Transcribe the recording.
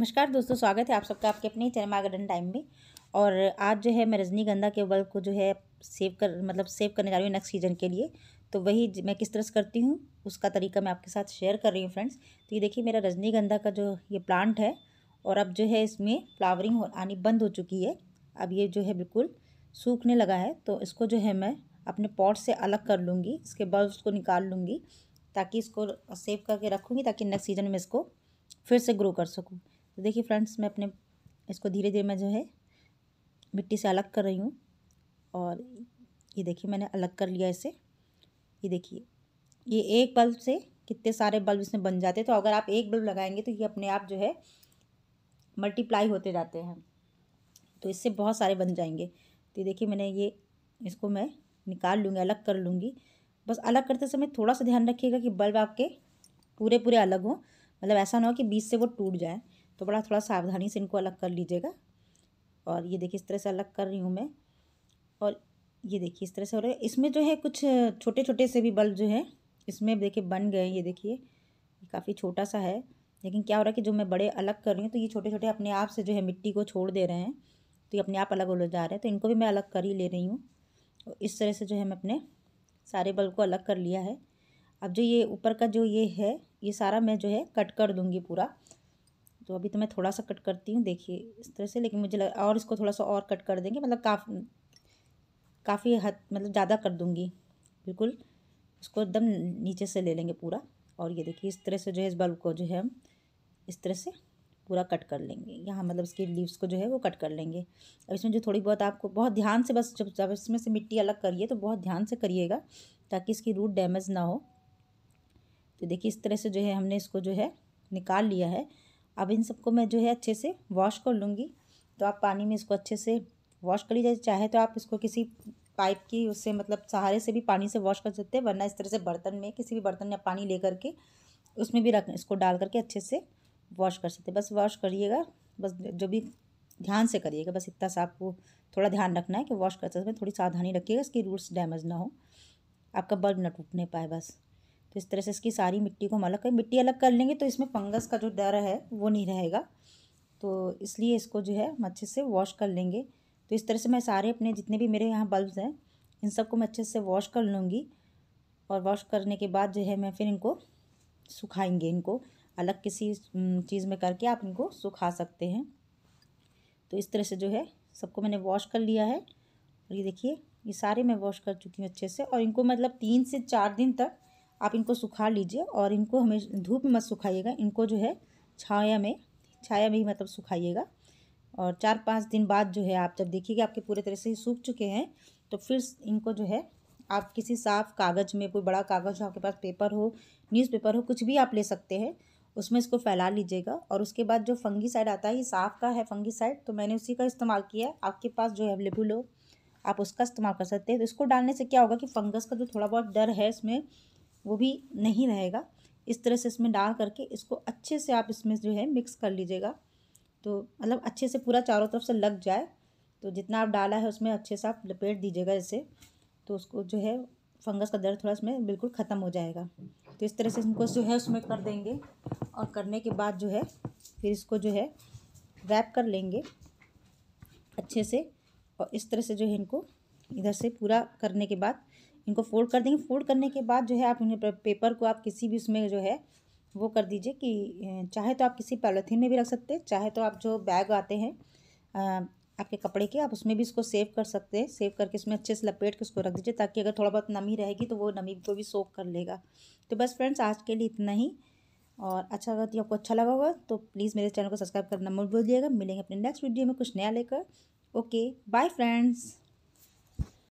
नमस्कार दोस्तों, स्वागत है आप सबका आपके अपने चरमा गार्डन टाइम में। और आज जो है मैं रजनीगंधा के बल्ब को जो है सेव कर मतलब सेव करने जा रही हूँ नेक्स्ट सीज़न के लिए। तो वही मैं किस तरह से करती हूँ, उसका तरीका मैं आपके साथ शेयर कर रही हूँ फ्रेंड्स तो ये देखिए मेरा रजनीगंधा का जो ये प्लांट है, और अब जो है इसमें फ्लावरिंग आनी बंद हो चुकी है। अब ये जो है बिल्कुल सूखने लगा है तो इसको जो है मैं अपने पॉट से अलग कर लूँगी, इसके बल्ब को निकाल लूँगी, ताकि इसको सेव करके रखूँगी, ताकि नेक्स्ट सीज़न में इसको फिर से ग्रो कर सकूँ। तो देखिए फ्रेंड्स, मैं अपने, इसको धीरे धीरे मैं जो है, मिट्टी से अलग कर रही हूँ। और ये देखिए, मैंने अलग कर लिया इसे। ये देखिए, ये एक बल्ब से कितने सारे बल्ब इसमें बन जाते हैं। तो अगर आप एक बल्ब लगाएँगे तो ये अपने आप जो है, मल्टीप्लाई होते जाते हैं। तो इससे बहुत सारे बन जाएँगे। तो ये देखिए, मैंने ये, इसको मैं निकाल लूँगी, अलग कर लूँगी। बस अलग करते समय थोड़ा सा ध्यान रखिएगा कि बल्ब आपके पूरे पूरे अलग हों। मतलब ऐसा ना हो कि बीच से वो टूट जाए। तो बड़ा थोड़ा सावधानी से इनको अलग कर लीजिएगा। और ये देखिए, इस तरह से अलग कर रही हूँ मैं। और ये देखिए, इस तरह से हो रहा है। इसमें जो है कुछ छोटे छोटे से भी बल्ब जो है, इसमें देखिए बन गए ये देखिए काफ़ी छोटा सा है। लेकिन क्या हो रहा है कि जो मैं बड़े अलग कर रही हूँ तो ये छोटे छोटे अपने आप से जो है मिट्टी को छोड़ दे रहे हैं। तो ये अपने आप अलग हो जा रहे हैं। तो इनको भी मैं अलग कर ही ले रही हूँ। और इस तरह से जो है मैं अपने सारे बल्ब को अलग कर लिया है। अब जो ये ऊपर का जो ये है, ये सारा मैं जो है कट कर दूँगी पूरा। तो अभी तो मैं थोड़ा सा कट करती हूँ, देखिए, इस तरह से, लेकिन मुझे लग, और इसको थोड़ा सा और कट कर देंगे मतलब काफ़ी काफ़ी हद मतलब ज़्यादा कर दूँगी, बिल्कुल। इसको एकदम नीचे से ले लेंगे पूरा, और ये देखिए, इस तरह से जो है, इस बल्ब को जो है हम इस तरह से पूरा कट कर लेंगे। यहाँ मतलब इसके लीव्स को जो है, वो कट कर लेंगे। अब इसमें जो थोड़ी बहुत आपको, बहुत ध्यान से बस, जब जब इसमें से मिट्टी अलग करिए तो बहुत ध्यान से करिएगा, ताकि इसकी रूट डैमेज ना हो। तो देखिए, इस तरह से जो है, हमने इसको जो है, निकाल लिया है। अब इन सबको मैं जो है अच्छे से वॉश कर लूँगी। तो आप पानी में इसको अच्छे से वॉश कर लीजिए। चाहे तो आप इसको किसी पाइप की उससे मतलब सहारे से भी पानी से वॉश कर सकते हैं, वरना इस तरह से बर्तन में, किसी भी बर्तन में पानी ले करके उसमें भी रख, इसको डाल करके अच्छे से वॉश कर सकते हैं। बस वॉश करिएगा, बस जो भी ध्यान से करिएगा, बस इतना सा आपको थोड़ा ध्यान रखना है कि वॉश करते समय थोड़ी सावधानी रखिएगा, इसकी रूट्स डैमेज ना हो। आपका बल्ब ना टूटने पाए, बस। तो इस तरह से इसकी सारी मिट्टी को हम अलग करें। मिट्टी अलग कर लेंगे तो इसमें फंगस का जो डर है, वो नहीं रहेगा। तो इसलिए इसको जो है हम अच्छे से वॉश कर लेंगे। तो इस तरह से मैं सारे अपने जितने भी मेरे यहाँ बल्ब्स हैं, इन सबको मैं अच्छे से वॉश कर लूँगी। और वॉश करने के बाद जो है मैं फिर इनको सुखाएँगे। इनको अलग किसी चीज़ में करके आप इनको सुखा सकते हैं। तो इस तरह से जो है सबको मैंने वॉश कर लिया है। और ये देखिए, ये सारे मैं वॉश कर चुकी हूँ अच्छे से। और इनको मतलब तीन से चार दिन तक आप इनको सुखा लीजिए और इनको हमें धूप में मत सुखाइएगा। इनको जो है छाया में छाया में ही मतलब सुखाइएगा। और चार पाँच दिन बाद जो है आप जब देखिएगा आपके पूरे तरह से सूख चुके हैं तो फिर इनको जो है आप किसी साफ़ कागज़ में, कोई बड़ा कागज़ हो, आपके पास पेपर हो, न्यूज़पेपर हो, कुछ भी आप ले सकते हैं, उसमें इसको फैला लीजिएगा। और उसके बाद जो फंगी साइड आता है, ये साफ़ का है फंगी साइड तो मैंने उसी का इस्तेमाल किया आपके पास जो अवेलेबल हो, आप उसका इस्तेमाल कर सकते हैं। तो इसको डालने से क्या होगा कि फंगस का जो थोड़ा बहुत डर है इसमें वो भी नहीं रहेगा। इस तरह से इसमें डाल करके इसको अच्छे से आप इसमें जो है मिक्स कर लीजिएगा। तो मतलब अच्छे से पूरा चारों तरफ़ से लग जाए। तो जितना आप डाला है उसमें अच्छे से आप लपेट दीजिएगा इसे। तो उसको जो है फंगस का दर्द थोड़ा इसमें बिल्कुल ख़त्म हो जाएगा। तो इस तरह से इनको जो है उसमें कर देंगे और करने के बाद जो है फिर इसको जो है रैप कर लेंगे अच्छे से। और इस तरह से जो है इनको इधर से पूरा करने के बाद इनको फोल्ड कर देंगे। फोल्ड करने के बाद जो है आप इन्हें पेपर को आप किसी भी उसमें जो है वो कर दीजिए कि चाहे तो आप किसी पॉलीथीन में भी रख सकते हैं, चाहे तो आप जो बैग आते हैं आपके कपड़े के, आप उसमें भी इसको सेव कर सकते हैं। सेव करके इसमें अच्छे से लपेट के उसको रख दीजिए ताकि अगर थोड़ा बहुत नमी रहेगी तो वो नमी को भी सोख कर लेगा। तो बस फ्रेंड्स, आज के लिए इतना ही। और अच्छा अगर आपको अच्छा लगा होगा तो प्लीज़ मेरे चैनल को सब्सक्राइब करना मत भूलिएगा। मिलेंगे अपने नेक्स्ट वीडियो में कुछ नया लेकर। Okay, bye friends.